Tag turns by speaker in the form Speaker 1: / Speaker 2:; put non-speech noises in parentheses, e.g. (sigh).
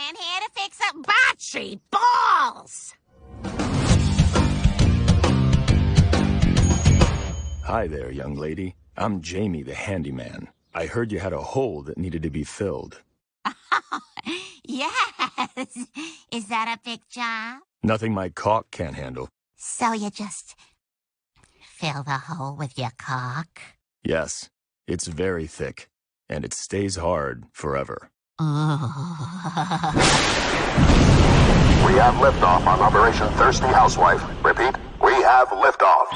Speaker 1: handyman here to fix up bocce balls.
Speaker 2: Hi there, young lady. I'm Jamie the handyman. I heard you had a hole that needed to be filled. (laughs)
Speaker 1: yes. Is that a big job?
Speaker 2: Nothing my cock can't handle.
Speaker 1: So you just fill the hole with your cock?
Speaker 2: Yes, it's very thick, and it stays hard forever. (laughs)
Speaker 3: We have liftoff on Operation Thirsty Housewife. Repeat, we have liftoff.